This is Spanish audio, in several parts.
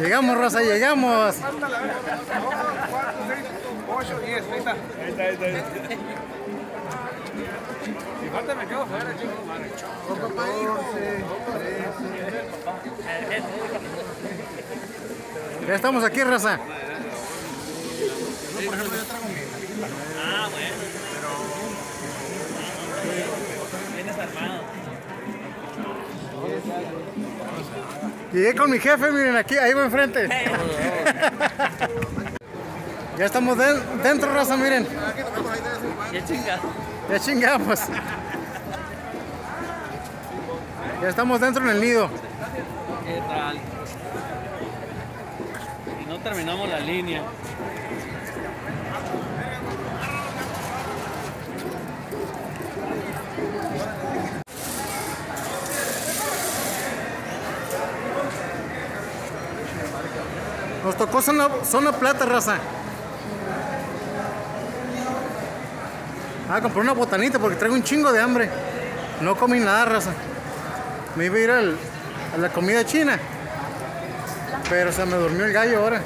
Llegamos, Rosa, llegamos. Falta la 4, 6, 8, 10. Ahí está. Ahí está, ahí está. ahí está. Si falta me quedo fuera, chico. Madre. 14, 13. Ya estamos aquí, Rosa. Ah, bueno. Armado. Llegué con mi jefe, miren aquí, ahí va enfrente. ya estamos de- dentro, Rosa, miren. Ya chingado. Ya chingamos. Ya estamos dentro en el nido. ¿Qué tal? Y no terminamos la línea. Nos tocó zona, zona plata, raza. Ah, compré una botanita porque traigo un chingo de hambre. No comí nada, raza. Me iba a ir a la comida china. Pero se me durmió el gallo ahora.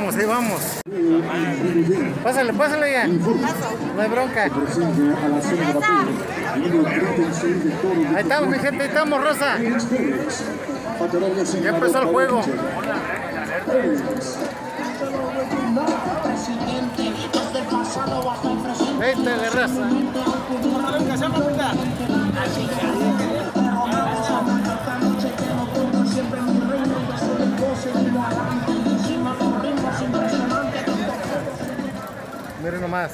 Vamos, ahí vamos. Pásale, pásale ya. No hay bronca. presente a la zona de batalla. Número 36 de toro Ahí estamos, mi gente, ahí estamos, Rosa. Ya empezó el juego. Vete de raza. Miren nomás.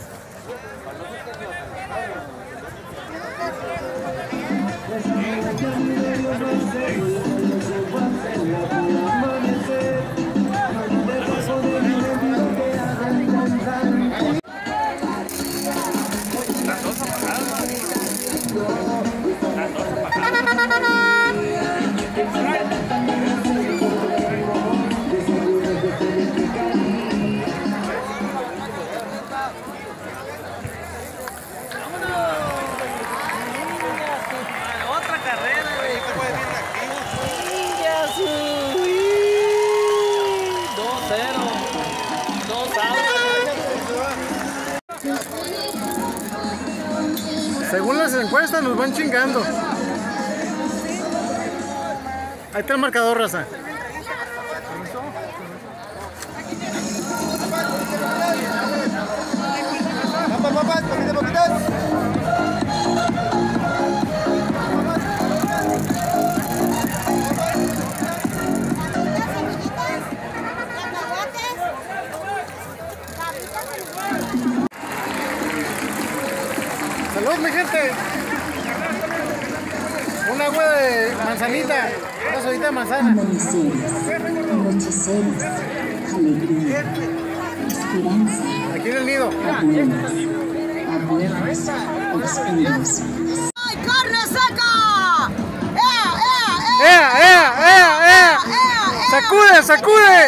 Ahí está el marcador, raza. Salud, mi gente. Un agua de manzanita. De manzana. Amaneceres, anocheceres, alegría, esperanza, Aquí en el nido. abuelas, abuelos, espíritus. ¡Ay, carne seca! ¡Ea, ea, ea! ¡Ea, ea, ea. ¡Sacude, ¡Vas a sacude!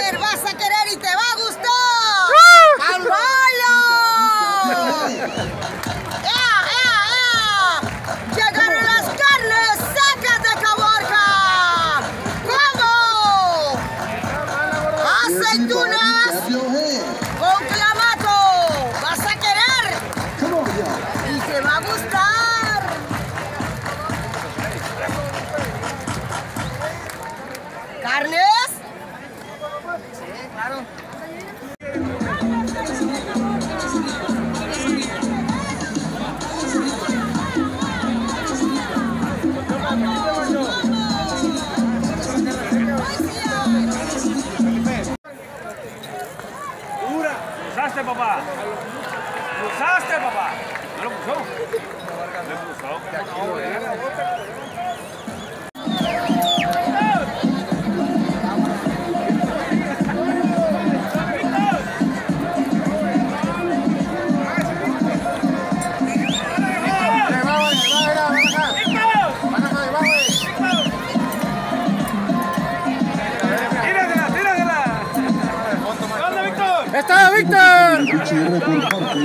Gutiérrez por parte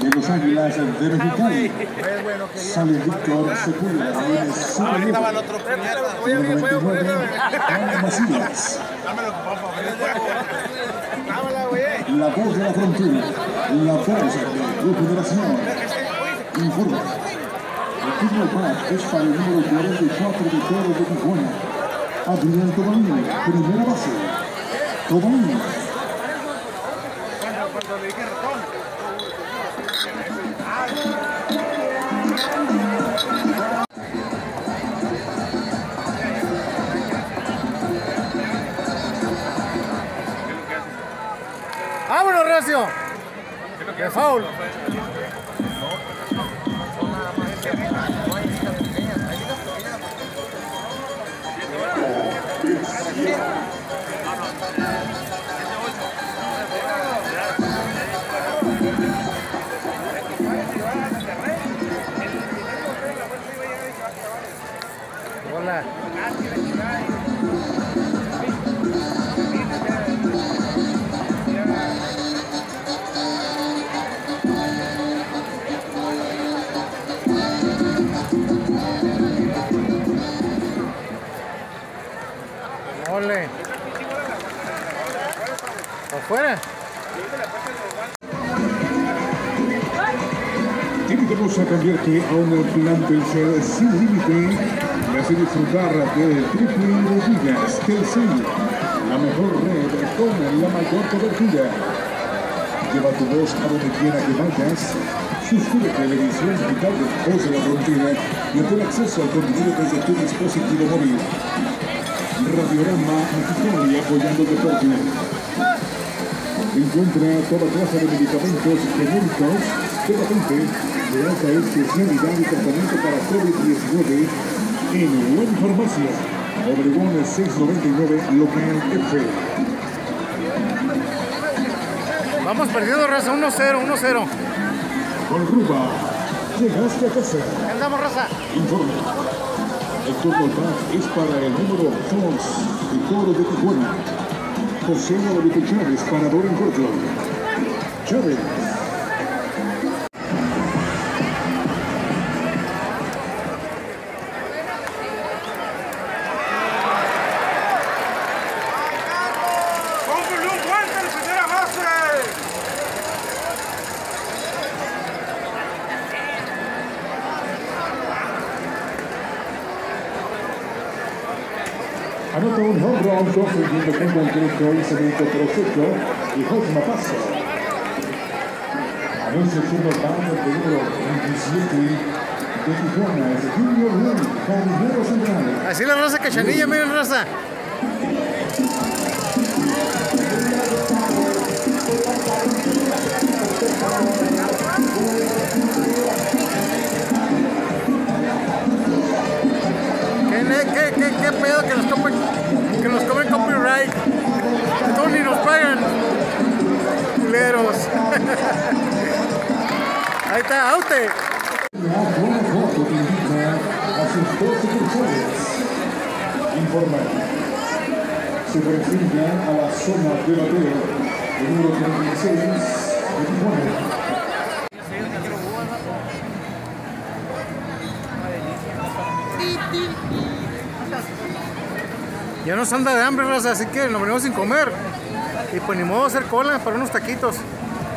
de los Águilas de Mexicali. Sale Víctor Sepúlveda, viene Superliga. Número 29, Juan Macías. La voz de la frontera, la voz Grupo de la Señora. Informa. El turno es para el número 44 de de Tijuana. Adrián Tobalín, primera base. Tobalín. Recio! ¡De foul! Convierte a un plan pensar sin límite y hace disfrutar del triple de ligas Telcel, la mejor red con la mayor cobertura. Lleva tu voz a donde quiera que vayas. Suscríbete a la edición digital de Voz de la Frontera y obtén acceso al contenido desde tu dispositivo móvil. Radiorama Mexicali apoyando el deporte. Encuentra toda clase de medicamentos genéricos de patente de alta especialidad y tratamiento para COVID-19 en Buen Farmacia, Obregón 699, local F. Vamos perdiendo, raza. 1-0, 1-0. Con Ruba, llegaste a casa. ¿Qué andamos, raza? Informe. El turno es para el número 2 de Toro de Tijuana. José Guadalupe Chávez, parador en corto. Chávez. Anota un home run, consiguiendo con el derecho y cemento proceso y Josma Paso. El al bat del número 27 de es Junior Lund. Así la raza cachanilla, miren, raza. Ahí está, aute. La buena foto que indica a sus 12 personas. Informa. Se a la zona de bateo, el número 36 de Tijuana. Ya nos anda de hambre, raza, así que nos venimos sin comer. Y pues ni modo hacer cola para unos taquitos.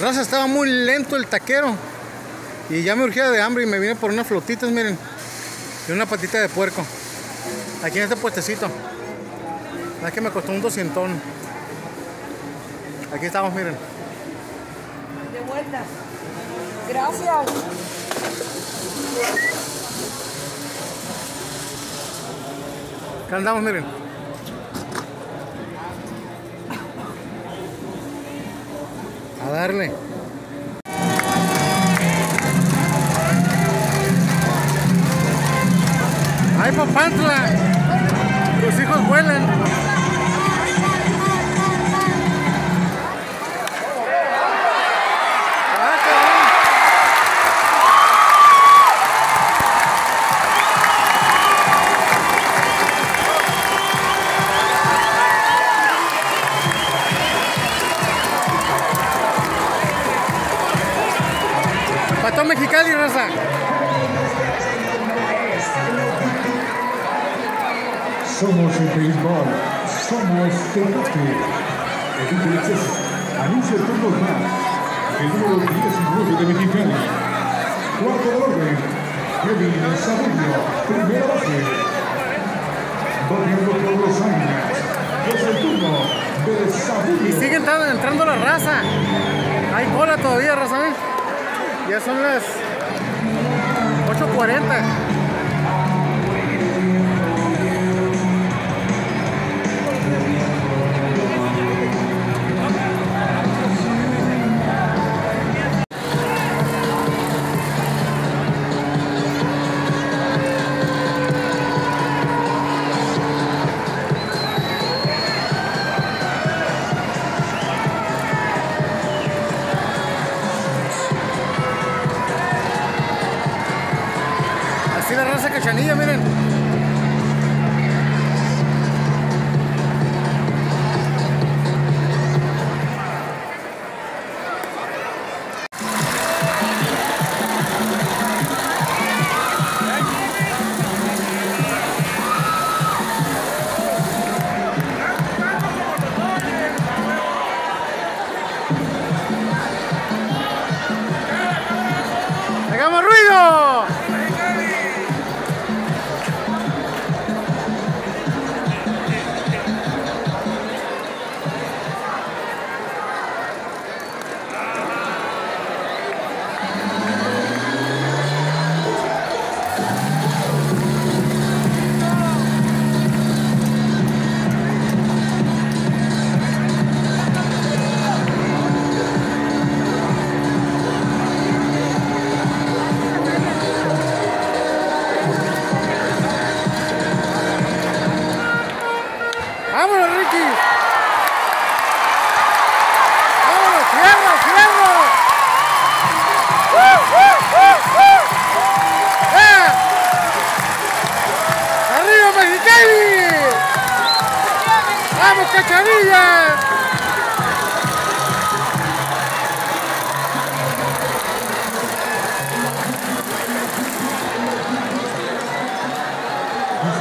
Raza, estaba muy lento el taquero. Y ya me urgía de hambre y me vine por unas flotitas, miren. Y una patita de puerco. Aquí en este puestecito. Es que me costó un doscientón. Aquí estamos, miren. De vuelta. Gracias. Acá andamos, miren. A darle. ¡Ay, papantla! Tus hijos vuelan. Somos el béisbol, somos Tecate. Enrique Lexes anuncia el turno más. El número 19 de Mexicali. Cuarto de orden, Kevin Samudio, primera base. Bateando por los años. Es el turno de Y Samudio. sigue entrando, entrando la raza. Hay cola todavía, raza. ¿eh? Ya son las 8.40.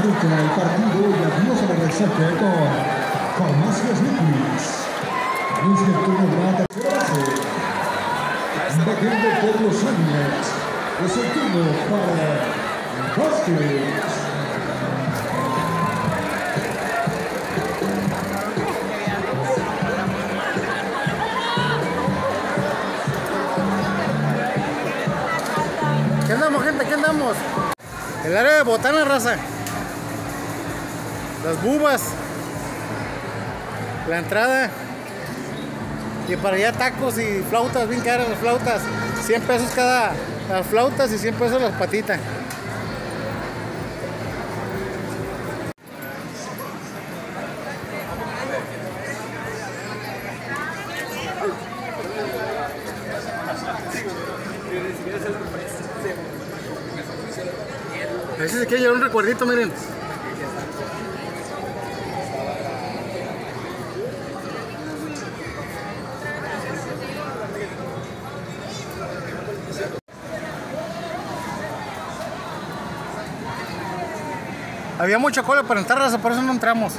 El partido y adiós a la resaca con Liquis. Anuncia el turno de la tercera base. Bateando por los ángeles. Es el turno para Vázquez. ¿Qué andamos, gente? ¿Qué andamos? El área de botana, raza. Las bubas. La entrada. Y para allá tacos y flautas, bien caras las flautas. 100 pesos cada las flautas y 100 pesos las patitas. A ver si se quiere llevar un recuerdito, miren. Había mucha cola para entrar, por eso no entramos.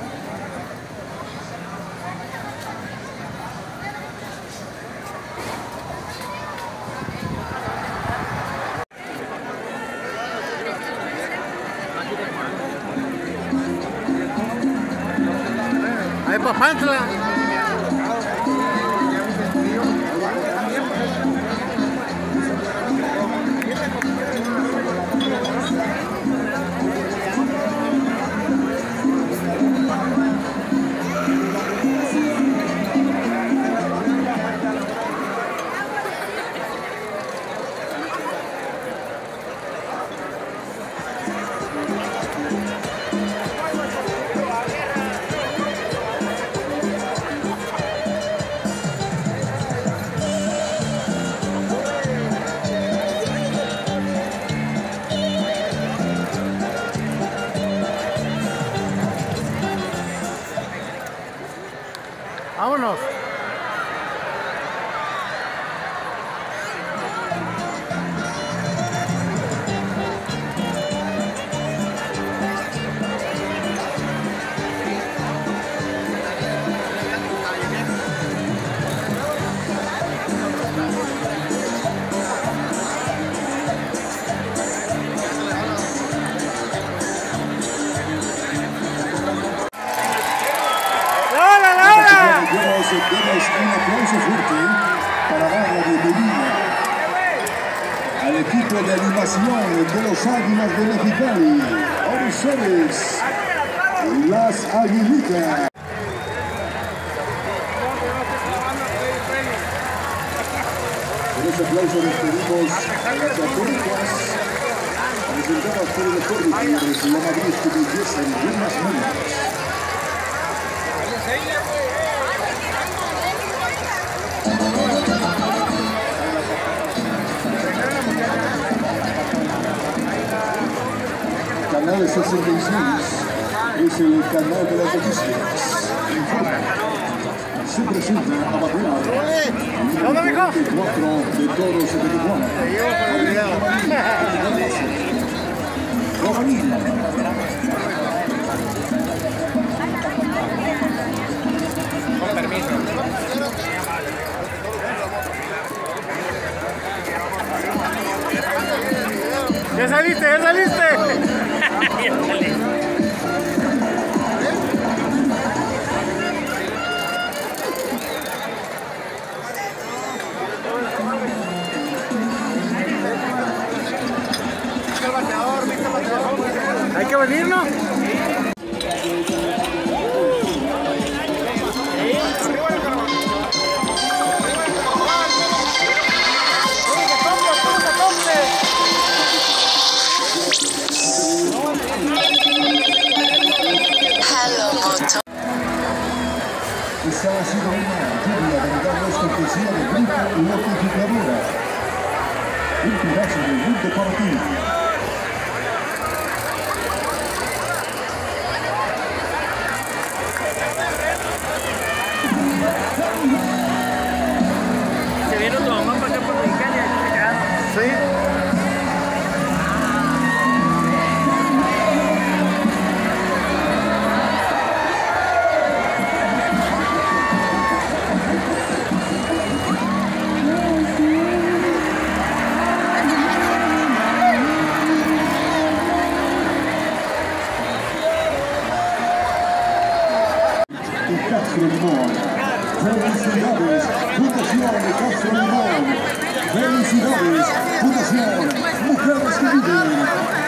Las Aguilitas. Con ese aplauso despedimos a las Aguilitas, presentadas por el doctor Gutiérrez, la Madrid que en manos. Canal 66 es el canal de las noticias. Informa. Se presenta a vacunar. ¿Qué onda, mijo? 4 de toros de Tijuana. Juvenil. ¡Ya saliste, ya saliste! Hay que venir, ¿no? Esta ha sido una lluvia de regalos de Grupo Notificadora. Un pedazo del mundo para ti. aí?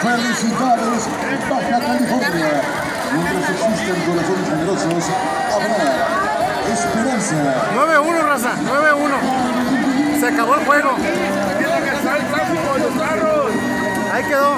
Felicidades en Baja California. Mientras existan corazones generosos, habrá esperanza. 9-1, raza, 9-1. Se acabó el juego. Hay que quedó.